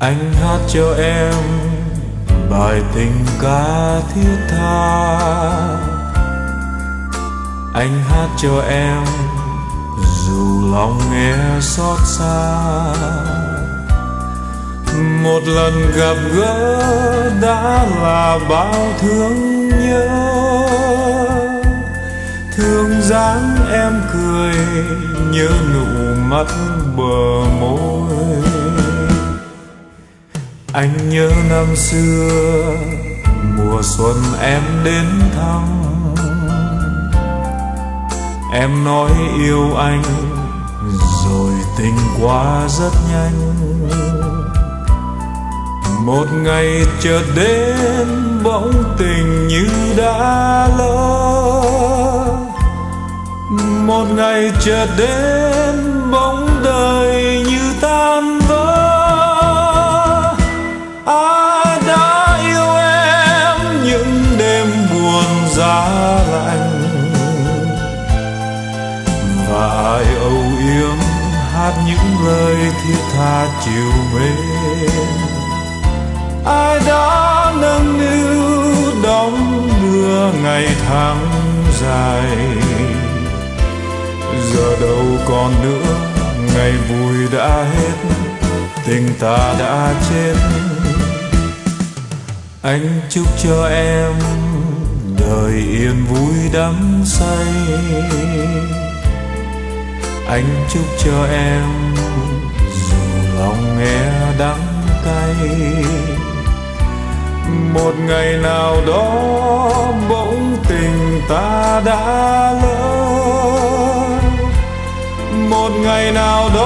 anh hát cho em bài tình ca thiết tha. Anh hát cho em dù lòng nghe xót xa. Một lần gặp gỡ đã là bao thương nhớ. Thương dáng em cười nhớ nụ mắt bờ môi anh nhớ năm xưa, mùa xuân em đến thăm. Em nói yêu anh, rồi tình qua rất nhanh. Một ngày chợt đến bỗng tình như đã lỡ. Một ngày chợt đến và ai âu yếm hát những lời thiết tha chiều mến ai đã nâng niu đóng đưa ngày tháng dài? Giờ đâu còn nữa, ngày vui đã hết, tình ta đã chết. Anh chúc cho em đời yên vui đắm say anh chúc cho em, dù lòng nghe đắng cay. Một ngày nào đó bỗng tình ta đã lỡ một ngày nào đó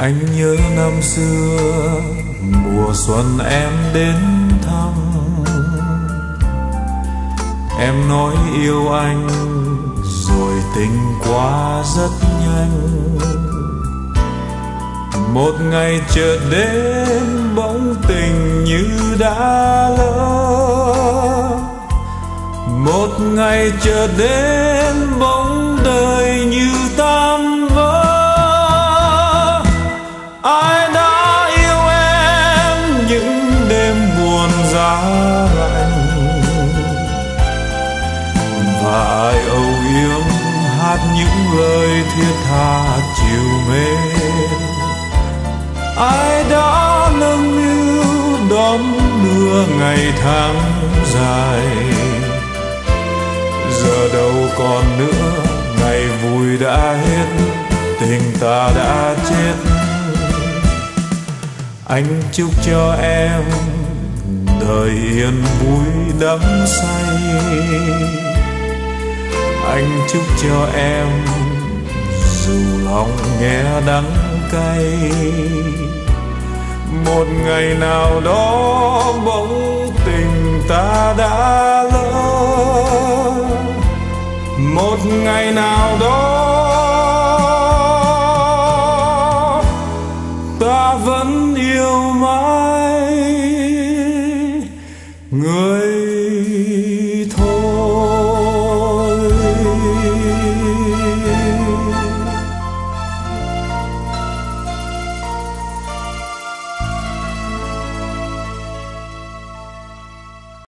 anh nhớ năm xưa, mùa xuân em đến thăm. Em nói yêu anh, rồi tình qua rất nhanh. Một ngày chợt đến bỗng tình như đã lỡ. Một ngày chợt đến bỗng những lời thiết tha chiều mến ai đã nâng niu đón đưa ngày tháng dài? Giờ đâu còn nữa, ngày vui đã hết, tình ta đã chết. Anh chúc cho em đời yên vui đắm say anh chúc cho em dù lòng nghe đắng cay. Một ngày nào đó bỗng tình ta đã lỡ. Một ngày nào đó